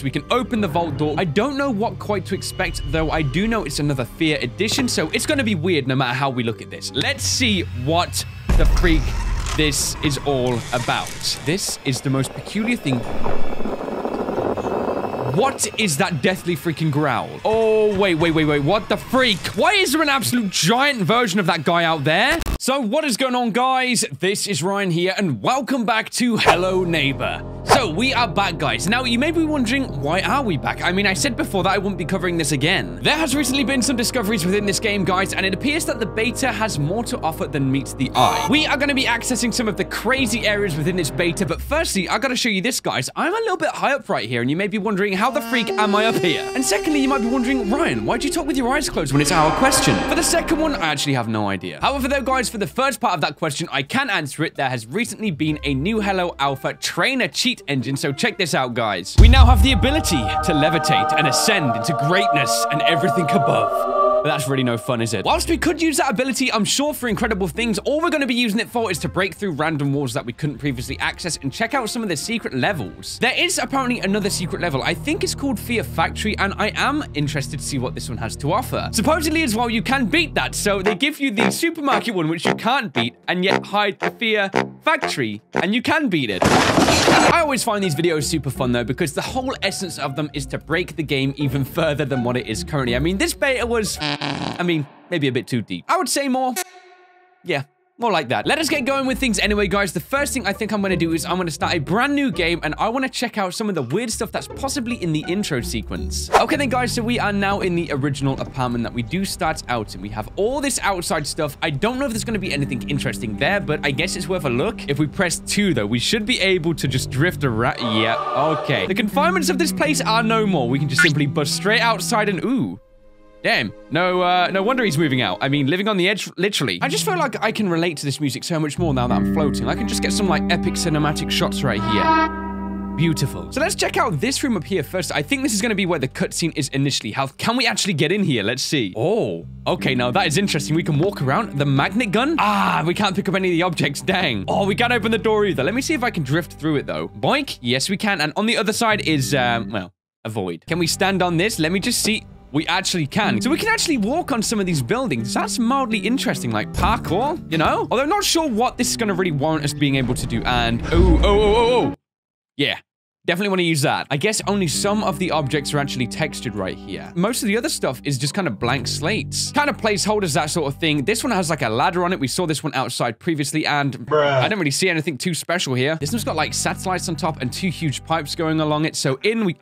So we can open the vault door. I don't know what quite to expect, though I do know it's another Fear edition, so it's going to be weird no matter how we look at this. Let's see what the freak this is all about. This is the most peculiar thing what is that deathly freaking growl? Oh, wait, wait, wait, wait. What the freak? Why is there an absolute giant version of that guy out there? So what is going on, guys? This is Ryan here, and welcome back to Hello Neighbor. So, we are back, guys. Now, you may be wondering, why are we back? I mean, I said before that I wouldn't be covering this again. There has recently been some discoveries within this game, guys, and it appears that the beta has more to offer than meets the eye. We are going to be accessing some of the crazy areas within this beta, but firstly, I got to show you this, guys. I'm a little bit high up right here, and you may be wondering, how the freak am I up here? And secondly, you might be wondering, Ryan, why'd you talk with your eyes closed when it's our question? For the second one, I actually have no idea. However, though, guys, for the first part of that question, I can answer it. There has recently been a new Hello Alpha trainer cheat engine, so check this out, guys. We now have the ability to levitate and ascend into greatness and everything above. But that's really no fun, is it? Whilst we could use that ability, I'm sure, for incredible things, all we're going to be using it for is to break through random walls that we couldn't previously access and check out some of the secret levels. There is apparently another secret level. I think it's called Fear Factory, and I am interested to see what this one has to offer. Supposedly as well, you can beat that, so they give you the supermarket one, which you can't beat, and yet hide the Fear Factory, and you can beat it. I always find these videos super fun, though, because the whole essence of them is to break the game even further than what it is currently. I mean, this beta was I mean, maybe a bit too deep. I would say more. Yeah, more like that. Let us get going with things anyway, guys. The first thing I think I'm going to do is I'm going to start a brand new game, and I want to check out some of the weird stuff that's possibly in the intro sequence. Okay, then, guys, so we are now in the original apartment that we do start out in. We have all this outside stuff. I don't know if there's going to be anything interesting there, but I guess it's worth a look. If we press 2, though, we should be able to just drift around. Yeah, okay. The confinements of this place are no more. We can just simply bust straight outside and... Ooh, Damn. No, uh, no wonder he's moving out. I mean, living on the edge, literally. I just feel like I can relate to this music so much more now that I'm floating. I can just get some, like, epic cinematic shots right here. Beautiful. So let's check out this room up here first. I think this is going to be where the cutscene is initially. How can we actually get in here? Let's see. Oh, okay. Now that is interesting. We can walk around. The magnet gun? Ah, we can't pick up any of the objects. Dang. Oh, we can't open the door either. Let me see if I can drift through it though. Boink. Yes, we can. And on the other side is, um, well, a void. Can we stand on this? Let me just see. We actually can. So we can actually walk on some of these buildings. That's mildly interesting, like parkour, you know? Although I'm not sure what this is going to really warrant us being able to do. And, oh, oh, oh, oh, oh. Yeah, Definitely want to use that. I guess only some of the objects are actually textured right here. Most of the other stuff is just kind of blank slates. Kind of placeholders, that sort of thing. This one has like a ladder on it. We saw this one outside previously and Bruh. I don't really see anything too special here. This one's got like satellites on top and two huge pipes going along it. So in we...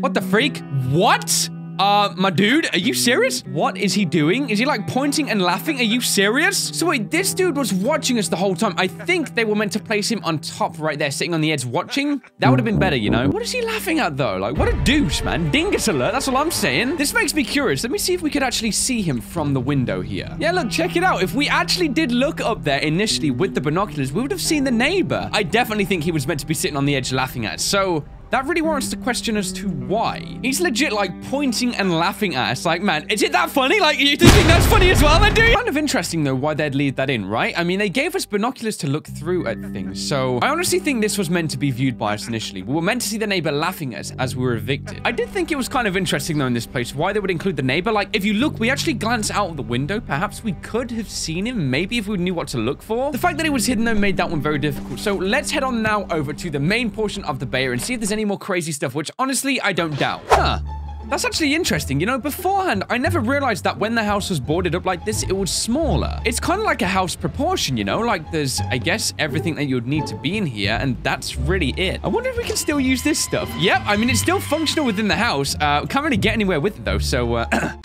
What the freak? What? Uh, my dude, are you serious? What is he doing? Is he like pointing and laughing? Are you serious? So wait, this dude was watching us the whole time. I think they were meant to place him on top right there, sitting on the edge watching. That would have been better, you know? What is he laughing at though? Like, what a douche, man. Dingus alert, that's all I'm saying. This makes me curious. Let me see if we could actually see him from the window here. Yeah, look, check it out. If we actually did look up there initially with the binoculars, we would have seen the neighbor. I definitely think he was meant to be sitting on the edge laughing at us. So that really warrants the question as to why. He's legit like pointing and laughing at us. Like, man, is it that funny? Like, you think that's funny as well, then, you? Kind of interesting, though, why they'd leave that in, right? I mean, they gave us binoculars to look through at things. So I honestly think this was meant to be viewed by us initially. We were meant to see the neighbor laughing at us as we were evicted. I did think it was kind of interesting, though, in this place, why they would include the neighbor. Like, if you look, we actually glance out of the window. Perhaps we could have seen him, maybe if we knew what to look for. The fact that he was hidden, though, made that one very difficult. So let's head on now over to the main portion of the beta and see if there's any more crazy stuff, which honestly, I don't doubt. Huh. That's actually interesting. You know, beforehand, I never realized that when the house was boarded up like this, it was smaller. It's kind of like a house proportion, you know? Like there's, I guess, everything that you'd need to be in here, and that's really it. I wonder if we can still use this stuff. Yep, I mean, it's still functional within the house. Uh, can't really get anywhere with it, though, so, uh...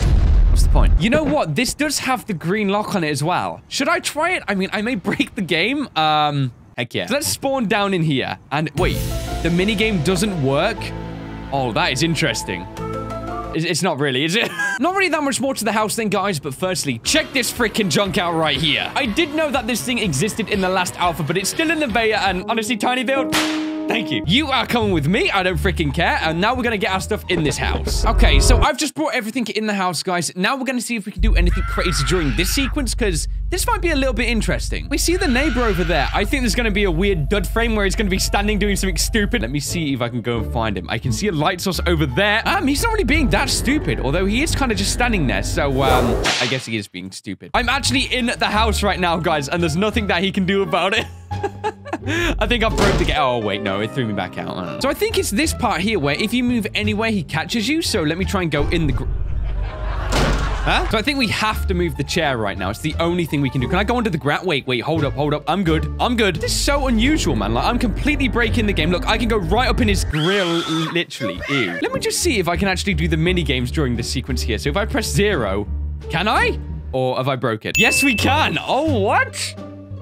What's the point? You know what? This does have the green lock on it as well. Should I try it? I mean, I may break the game. Um, heck yeah. So let's spawn down in here. And wait, the minigame doesn't work? Oh, that is interesting. It's not really, is it? not really that much more to the house then, guys, but firstly, check this freaking junk out right here. I did know that this thing existed in the last alpha, but it's still in the beta, and honestly, tinyBuild, Thank you. You are coming with me. I don't freaking care. And now we're going to get our stuff in this house. Okay, so I've just brought everything in the house, guys. Now we're going to see if we can do anything crazy during this sequence because this might be a little bit interesting. We see the neighbor over there. I think there's going to be a weird dud frame where he's going to be standing doing something stupid. Let me see if I can go and find him. I can see a light source over there. Um, he's not really being that stupid, although he is kind of just standing there. So, um, I guess he is being stupid. I'm actually in the house right now, guys, and there's nothing that he can do about it. I think I broke the gate. Oh, wait, no, it threw me back out. So I think it's this part here where if you move anywhere, he catches you. So let me try and go in the... Huh? So I think we have to move the chair right now. It's the only thing we can do. Can I go under the ground? Wait, wait, hold up, hold up. I'm good. I'm good. This is so unusual, man. Like, I'm completely breaking the game. Look, I can go right up in his grill, literally. Ew. Let me just see if I can actually do the mini games during this sequence here. So if I press zero, can I? Or have I broke it? Yes, we can. Oh, what?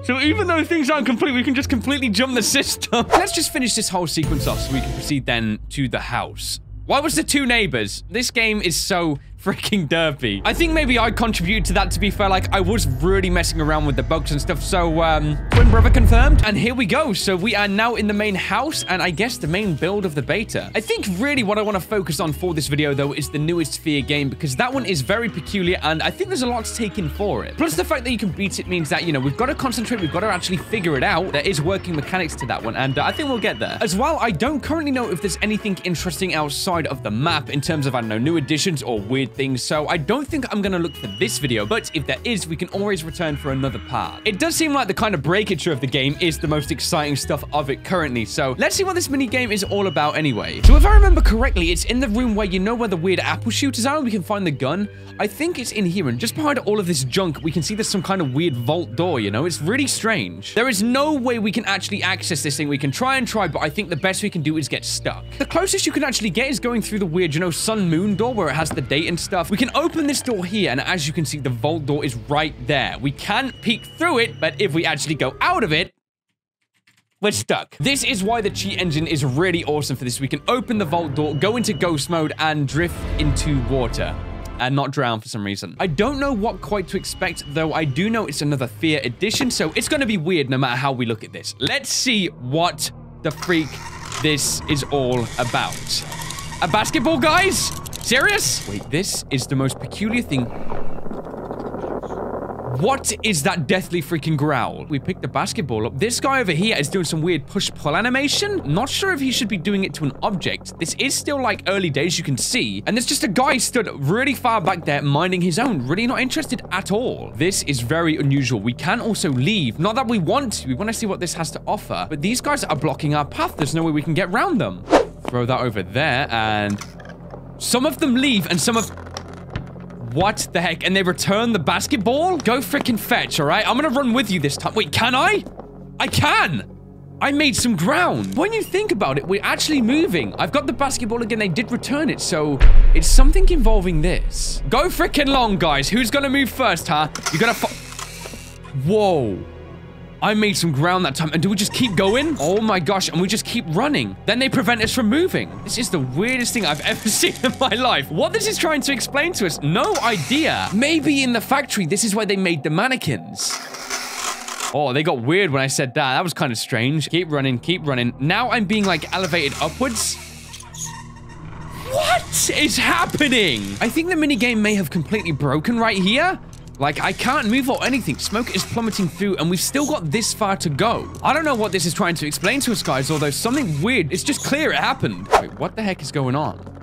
So even though things aren't complete, we can just completely jump the system. Let's just finish this whole sequence off so we can proceed then to the house. Why was the two neighbors? This game is so freaking derpy. I think maybe I contributed to that, to be fair. Like, I was really messing around with the bugs and stuff. So, um, twin brother confirmed. And here we go. So we are now in the main house and I guess the main build of the beta. I think really what I want to focus on for this video, though, is the newest Fear game because that one is very peculiar and I think there's a lot to take in for it. Plus, the fact that you can beat it means that, you know, we've got to concentrate. We've got to actually figure it out. There is working mechanics to that one and uh, I think we'll get there. As well, I don't currently know if there's anything interesting outside of the map in terms of, I don't know, new additions or weird things. So I don't think I'm going to look for this video, but if there is, we can always return for another part. It does seem like the kind of breakature of the game is the most exciting stuff of it currently. So let's see what this mini game is all about anyway. So if I remember correctly, it's in the room where you know where the weird apple shooters are and we can find the gun. I think it's in here and just behind all of this junk, we can see there's some kind of weird vault door, you know? It's really strange. There is no way we can actually access this thing. We can try and try, but I think the best we can do is get stuck. The closest you can actually get is going through the weird, you know, sun moon door where it has the date and stuff. We can open this door here, and as you can see, the vault door is right there. We can peek through it, but if we actually go out of it, we're stuck. This is why the cheat engine is really awesome for this. We can open the vault door, go into ghost mode, and drift into water and not drown for some reason. I don't know what quite to expect, though I do know it's another Fear edition, so it's going to be weird no matter how we look at this. Let's see what the freak this is all about. A basketball, guys? Serious? Wait, this is the most peculiar thing. What is that deathly freaking growl? We picked the basketball up. This guy over here is doing some weird push-pull animation. Not sure if he should be doing it to an object. This is still like early days, you can see. And there's just a guy stood really far back there minding his own. Really not interested at all. This is very unusual. We can also leave. Not that we want to. We want to see what this has to offer. But these guys are blocking our path. There's no way we can get around them. Throw that over there and... Some of them leave and some of... What the heck? And they return the basketball? Go freaking fetch, all right? I'm gonna run with you this time. Wait, can I? I can! I made some ground. When you think about it, we're actually moving. I've got the basketball again. They did return it, so it's something involving this. Go freaking long, guys. Who's gonna move first, huh? You gotta Whoa. I made some ground that time. And do we just keep going? Oh my gosh. And we just keep running. Then they prevent us from moving. This is the weirdest thing I've ever seen in my life. What this is trying to explain to us, no idea. Maybe in the factory, this is why they made the mannequins. Oh, they got weird when I said that. That was kind of strange. Keep running, keep running. Now I'm being like elevated upwards. What is happening? I think the minigame may have completely broken right here. Like, I can't move or anything. Smoke is plummeting through, and we've still got this far to go. I don't know what this is trying to explain to us, guys, although something weird. It's just clear it happened. Wait, what the heck is going on?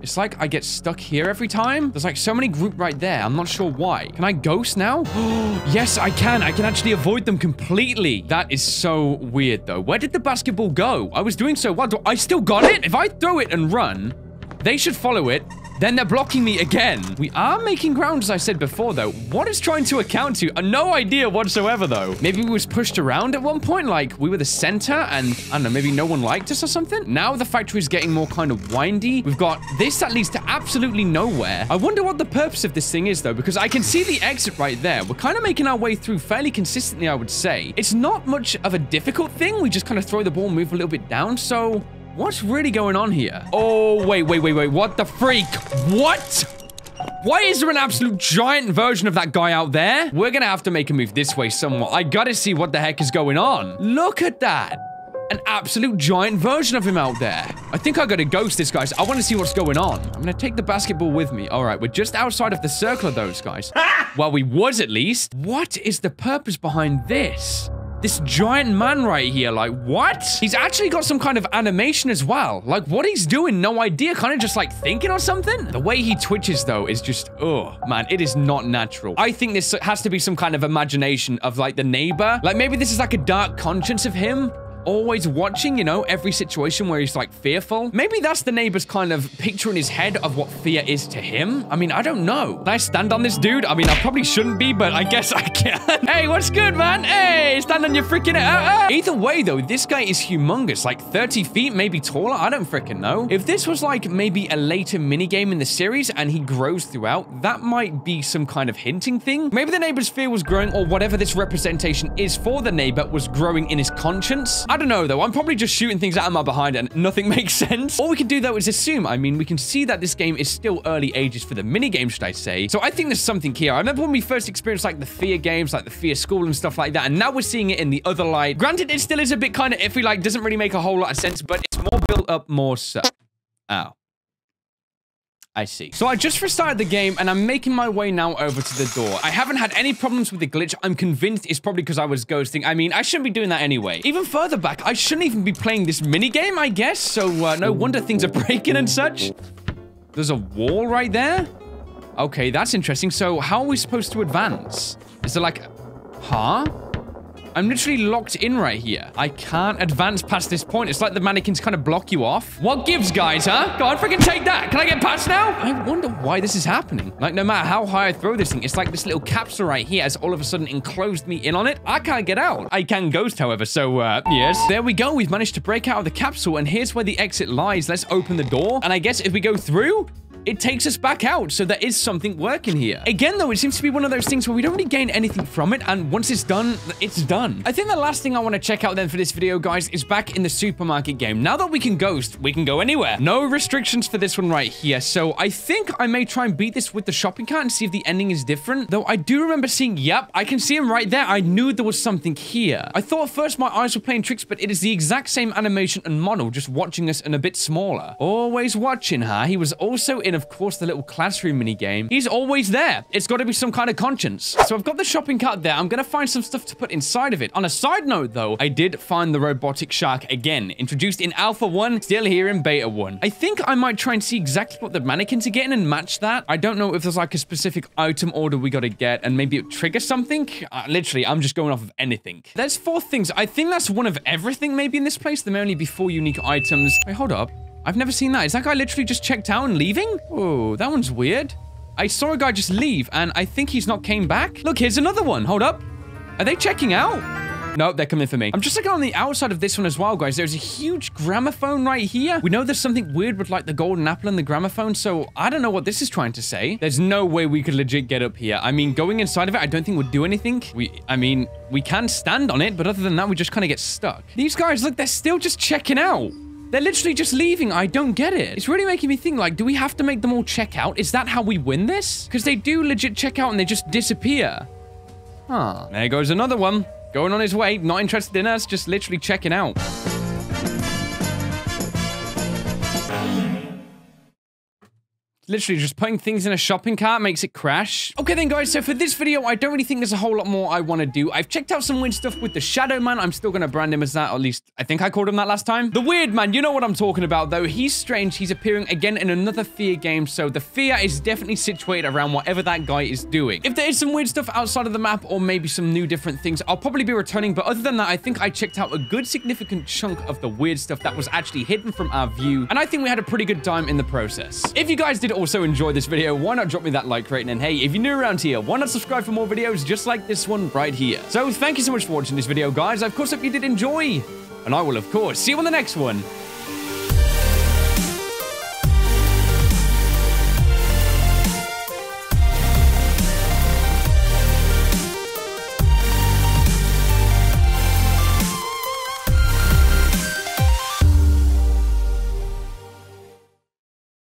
It's like I get stuck here every time. There's like so many group right there. I'm not sure why. Can I ghost now? yes, I can. I can actually avoid them completely. That is so weird, though. Where did the basketball go? I was doing so well. I still got it? If I throw it and run, they should follow it. Then they're blocking me again. We are making ground, as I said before, though. What is trying to account to? Uh, no idea whatsoever, though. Maybe we was pushed around at one point, like we were the center, and I don't know, maybe no one liked us or something? Now the factory is getting more kind of windy. We've got this that leads to absolutely nowhere. I wonder what the purpose of this thing is, though, because I can see the exit right there. We're kind of making our way through fairly consistently, I would say. It's not much of a difficult thing. We just kind of throw the ball, move a little bit down, so... What's really going on here? Oh, wait, wait, wait, wait. What the freak? What? Why is there an absolute giant version of that guy out there? We're gonna have to make a move this way somewhat. I gotta see what the heck is going on. Look at that. an absolute giant version of him out there. I think I gotta ghost this, guys. I want to see what's going on. I'm gonna take the basketball with me. All right, we're just outside of the circle of those guys. well, we was at least. What is the purpose behind this? This giant man right here, like, what? He's actually got some kind of animation as well. Like, what he's doing, no idea. Kind of just, like, thinking or something. The way he twitches, though, is just, oh, man, it is not natural. I think this has to be some kind of imagination of, like, the neighbor. Like, maybe this is, like, a dark conscience of him always watching, you know, every situation where he's like fearful. Maybe that's the neighbor's kind of picture in his head of what fear is to him. I mean, I don't know. Can I stand on this dude? I mean, I probably shouldn't be, but I guess I can. hey, what's good, man? Hey, stand on your freaking... Uh, uh. Either way, though, this guy is humongous. Like 30 feet, maybe taller. I don't freaking know. If this was like maybe a later minigame in the series and he grows throughout, that might be some kind of hinting thing. Maybe the neighbor's fear was growing or whatever this representation is for the neighbor was growing in his conscience. I don't know, though. I'm probably just shooting things out of my behind and nothing makes sense. All we can do, though, is assume. I mean, we can see that this game is still early ages for the minigame, should I say. So I think there's something here. I remember when we first experienced, like, the Fear games, like the Fear School and stuff like that, and now we're seeing it in the other light. Granted, it still is a bit kind of iffy, like, doesn't really make a whole lot of sense, but it's more built up more so. Ow. I see. So I just restarted the game and I'm making my way now over to the door. I haven't had any problems with the glitch. I'm convinced it's probably because I was ghosting. I mean, I shouldn't be doing that anyway. Even further back, I shouldn't even be playing this mini game, I guess. So uh, no wonder things are breaking and such. There's a wall right there. Okay, that's interesting. So how are we supposed to advance? Is there like... Huh? I'm literally locked in right here. I can't advance past this point. It's like the mannequins kind of block you off. What gives, guys, huh? Go on, freaking take that. Can I get past now? I wonder why this is happening. Like, no matter how high I throw this thing, it's like this little capsule right here has all of a sudden enclosed me in on it. I can't get out. I can ghost, however, so, uh, yes. There we go. We've managed to break out of the capsule, and here's where the exit lies. Let's open the door, and I guess if we go through, it takes us back out. So there is something working here. Again, though, it seems to be one of those things where we don't really gain anything from it. And once it's done, it's done. I think the last thing I want to check out then for this video, guys, is back in the supermarket game. Now that we can ghost, we can go anywhere. No restrictions for this one right here. So I think I may try and beat this with the shopping cart and see if the ending is different. Though I do remember seeing, yep, I can see him right there. I knew there was something here. I thought at first my eyes were playing tricks, but it is the exact same animation and model, just watching us and a bit smaller. Always watching, huh? He was also in, of course, the little classroom mini game. He's always there. It's got to be some kind of conscience. So I've got the shopping cart there. I'm going to find some stuff to put inside of it. On a side note, though, I did find the robotic shark again. Introduced in Alpha 1, still here in Beta 1. I think I might try and see exactly what the mannequins are getting and match that. I don't know if there's like a specific item order we got to get and maybe it something. Uh, literally, I'm just going off of anything. There's four things. I think that's one of everything maybe in this place. There may only be four unique items. Wait, hold up. I've never seen that. Is that guy literally just checked out and leaving? Oh, that one's weird. I saw a guy just leave, and I think he's not came back. Look, here's another one. Hold up. Are they checking out? No, they're coming for me. I'm just looking on the outside of this one as well, guys. There's a huge gramophone right here. We know there's something weird with like the golden apple and the gramophone, so I don't know what this is trying to say. There's no way we could legit get up here. I mean, going inside of it, I don't think would do anything. We, I mean, we can stand on it, but other than that, we just kind of get stuck. These guys, look, they're still just checking out. They're literally just leaving. I don't get it. It's really making me think, like, do we have to make them all check out? Is that how we win this? Because they do legit check out and they just disappear. Huh. There goes another one. Going on his way. Not interested in us. Just literally checking out. Literally just putting things in a shopping cart makes it crash. Okay then guys, so for this video, I don't really think there's a whole lot more I want to do. I've checked out some weird stuff with the Shadow Man. I'm still going to brand him as that, or at least I think I called him that last time. The Weird Man, you know what I'm talking about though. He's strange. He's appearing again in another Fear game, so the fear is definitely situated around whatever that guy is doing. If there is some weird stuff outside of the map, or maybe some new different things, I'll probably be returning, but other than that, I think I checked out a good significant chunk of the weird stuff that was actually hidden from our view, and I think we had a pretty good time in the process. If you guys did also enjoy this video, why not drop me that like rating? And hey, if you're new around here, why not subscribe for more videos just like this one right here? So thank you so much for watching this video, guys. I of course hope you did enjoy. And I will, of course, see you on the next one.